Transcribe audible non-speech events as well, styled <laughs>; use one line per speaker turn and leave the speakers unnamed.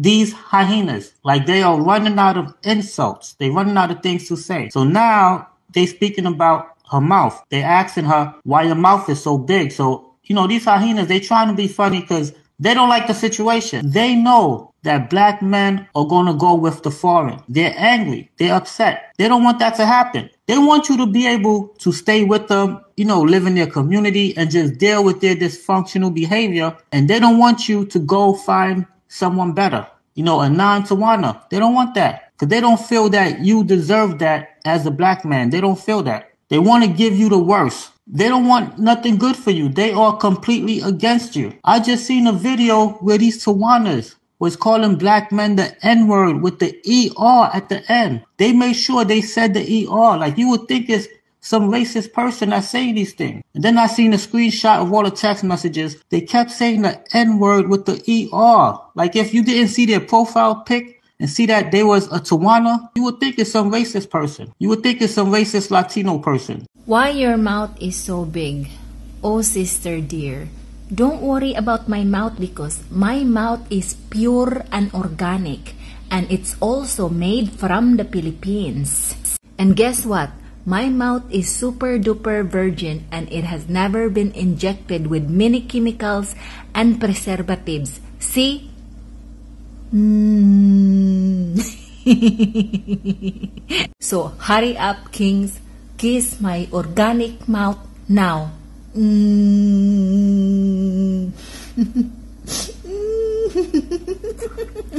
these hyenas. Like they are running out of insults. They running out of things to say. So now they speaking about her mouth. They asking her why your mouth is so big. So, you know, these hyenas, they trying to be funny because they don't like the situation. They know that black men are going to go with the foreign. They're angry. They're upset. They don't want that to happen. They want you to be able to stay with them, you know, live in their community and just deal with their dysfunctional behavior. And they don't want you to go find someone better, you know, a non-Tawana. They don't want that because they don't feel that you deserve that as a black man. They don't feel that. They want to give you the worst. They don't want nothing good for you. They are completely against you. I just seen a video where these Tawanas was calling black men the N-word with the ER at the end. They made sure they said the ER. Like you would think it's some racist person that's saying these things. And then I seen a screenshot of all the text messages. They kept saying the N-word with the ER. Like if you didn't see their profile pic, and see that they was a Tawana, you would think it's some racist person. You would think it's some racist Latino person.
Why your mouth is so big? Oh, sister dear, don't worry about my mouth because my mouth is pure and organic and it's also made from the Philippines. And guess what? My mouth is super duper virgin and it has never been injected with many chemicals and preservatives. See? Mm. <laughs> so hurry up, kings kiss my organic mouth now. Mm. <laughs>